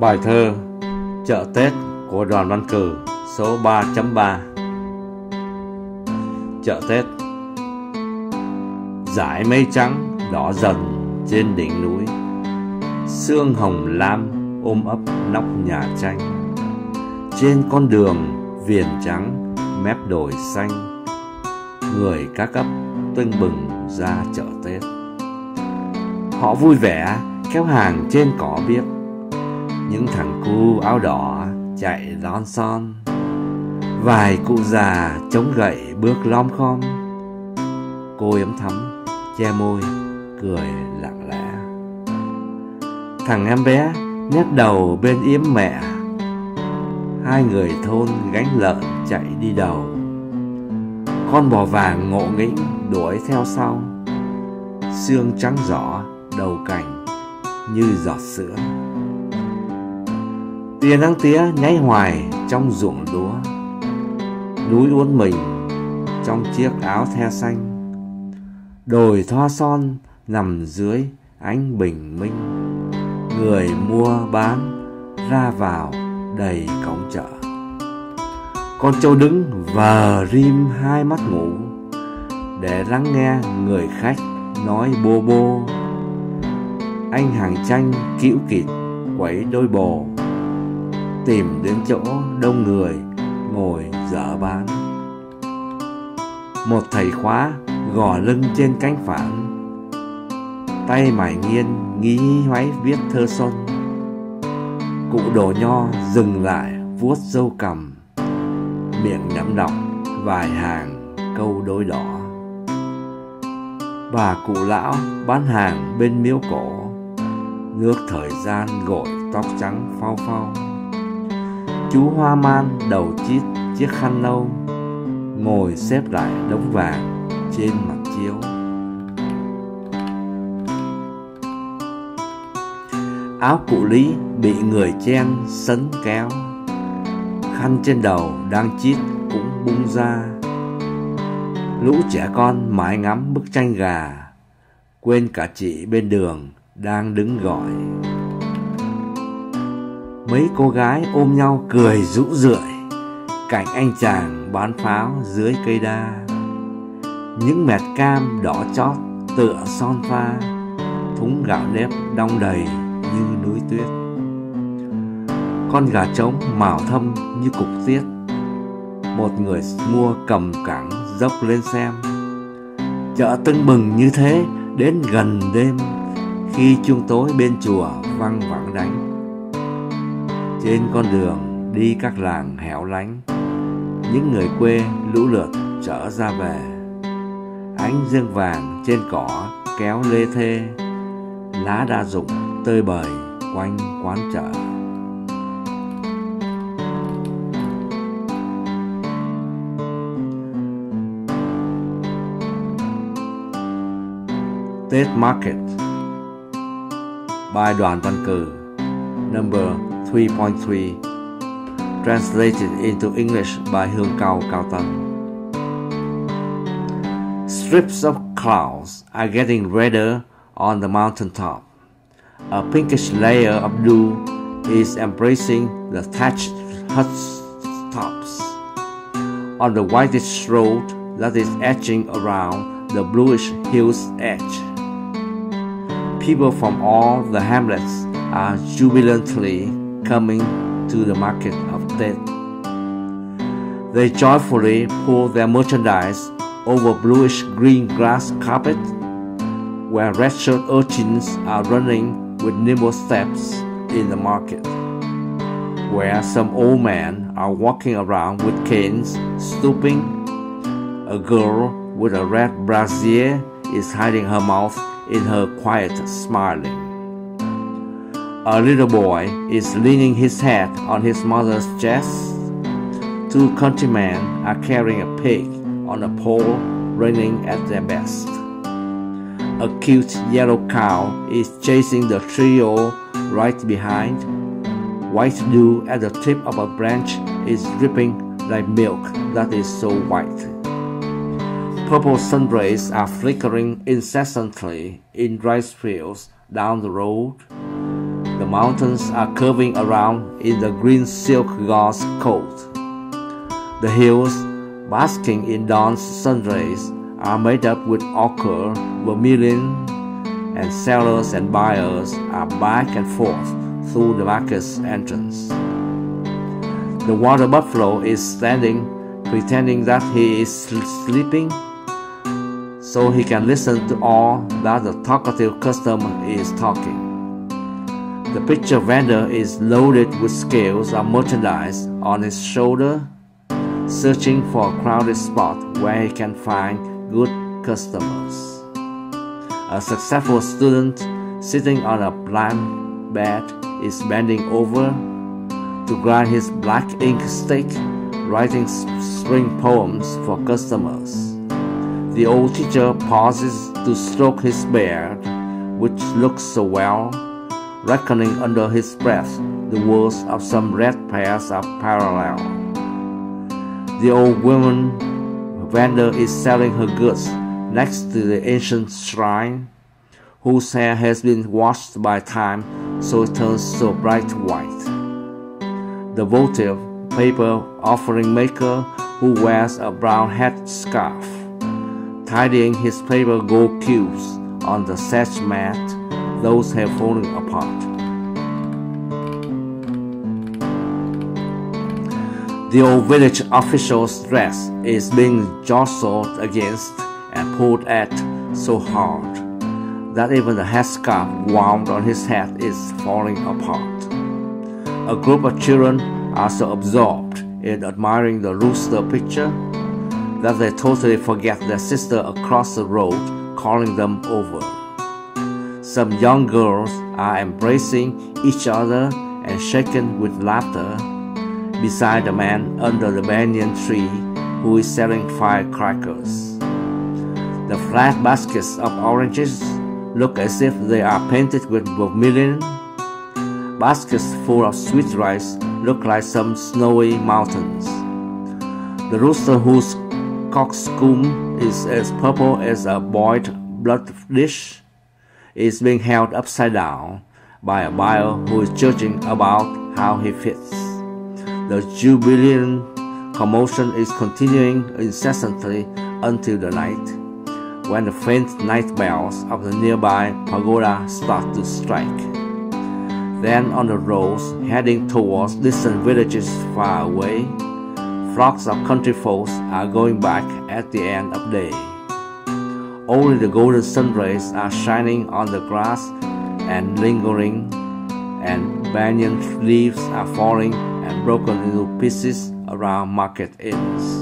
Bài thơ Chợ Tết của Đoàn Văn Cử, số 3.3 Chợ Tết. Giải mây trắng đỏ dần trên đỉnh núi. Sương hồng lam ôm ấp nóc nhà tranh. Trên con đường viền trắng mép đồi xanh, Người các cấp tưng bừng ra chợ Tết. Họ vui vẻ kéo hàng trên cỏ biếc những thằng cu áo đỏ chạy lon son. Vài cụ già chống gậy bước lom khom. Cô yếm thắm che môi, cười lặng lẽ. Thằng em bé nét đầu bên yếm mẹ. Hai người thôn gánh lợn chạy đi đầu. Con bò vàng ngộ nghĩnh đuổi theo sau. Xương trắng rõ, đầu cành như giọt sữa tia nắng tía nháy hoài trong ruộng lúa. Núi uốn mình trong chiếc áo the xanh. Đồi thoa son nằm dưới ánh bình minh. Người mua bán ra vào đầy cổng chợ. Con trâu đứng vờ rim hai mắt ngủ để lắng nghe người khách nói bô bô. Anh hàng tranh kĩu kịt quẩy đôi bồ tìm đến chỗ đông người ngồi dở bán một thầy khóa gò lưng trên cánh phản. Tay mải nghiên nghĩ hoáy viết thơ xuân cụ đồ nho dừng lại vuốt râu cầm miệng nhắm đọc vài hàng câu đối đỏ. Bà cụ lão bán hàng bên miếu cổ. Nước thời gian gội tóc trắng phao phao chú hoa man đầu chít chiếc khăn nâu, ngồi xếp lại đống vàng trên mặt chiếu. Áo cụ lý bị người chen sấn kéo. Khăn trên đầu đang chít cũng bung ra. Lũ trẻ con mãi ngắm bức tranh gà, quên cả chị bên đường đang đứng gọi mấy cô gái ôm nhau cười rũ rượi. Cạnh anh chàng bán pháo dưới cây đa. Những mẹt cam đỏ chót tựa son pha. Thúng gạo nếp đong đầy như núi tuyết. Con gà trống màu thâm như cục tiết. Một người mua cầm cẳng dốc lên xem. Chợ tưng bừng như thế, đến gần đêm. Khi chuông tối bên chùa văng vẳng đánh trên con đường đi các làng hẻo lánh, những người quê lũ lượt trở ra về. Ánh dương vàng trên cỏ kéo lê thê, lá đa dụng tơi bời quanh quán chợ. Tết Market by Đoàn Văn Cử, number 3.3 translated into English by Cao Tân Strips of clouds are getting redder on the mountain top. A pinkish layer of dew is embracing the thatched hut tops. On the whitish road that is etching around the bluish hill's edge people from all the hamlets are jubilantly coming to the market of Tết. They joyfully pour their merchandise over bluish green grass carpet, where red-shirt urchins are running with nimble steps in the market, where some old men are walking around with canes, stooping. A girl with a red brassiere is hiding her mouth in her quiet smiling. A little boy is leaning his head on his mother's chest. Two countrymen are carrying a pig on a pole, running at their best. A cute yellow cow is chasing the trio right behind. White dew at the tip of a branch is dripping like milk that is so white. Purple sunrays are flickering incessantly in rice fields down the road. The mountains are curving around in the green silk gauze coat. The hills, basking in dawn's sunrays, are made up with ochre, vermilion, and sellers and buyers are back and forth through the market's entrance. The water buffalo is standing, pretending that he is sleeping, so he can listen to all that the talkative customer is talking. The picture vendor is loaded with scales of merchandise on his shoulder, searching for a crowded spot where he can find good customers. A successful student sitting on a blank bed is bending over to grind his black ink stick, writing spring poems for customers. The old teacher pauses to stroke his beard, which looks so well, reckoning under his breath the words of some red pairs of parallel. The old woman vendor is selling her goods next to the ancient shrine, whose hair has been washed by time so it turns so bright white. The votive paper offering maker who wears a brown hat scarf, tidying his paper gold cubes on the sedge mat, those have fallen apart. The old village official's dress is being jostled against and pulled at so hard that even the headscarf wound on his head is falling apart. A group of children are so absorbed in admiring the rooster picture that they totally forget their sister across the road calling them over. Some young girls are embracing each other and shaken with laughter beside the man under the banyan tree who is selling firecrackers. The flat baskets of oranges look as if they are painted with vermilion. Baskets full of sweet rice look like some snowy mountains. The rooster whose cockscomb is as purple as a boiled blood dish is being held upside down by a buyer who is judging about how he fits. The jubilant commotion is continuing incessantly until the night when the faint night bells of the nearby pagoda start to strike. Then on the roads heading towards distant villages far away, flocks of country folks are going back at the end of day. Only the golden sun rays are shining on the grass and lingering, and banyan leaves are falling and broken into pieces around market inns.